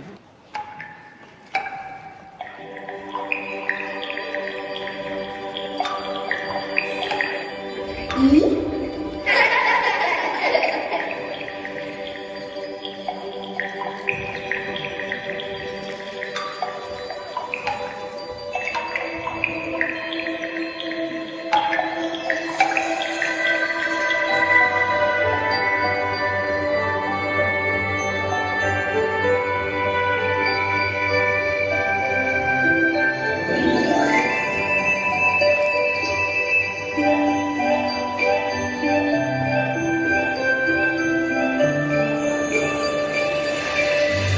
Is it?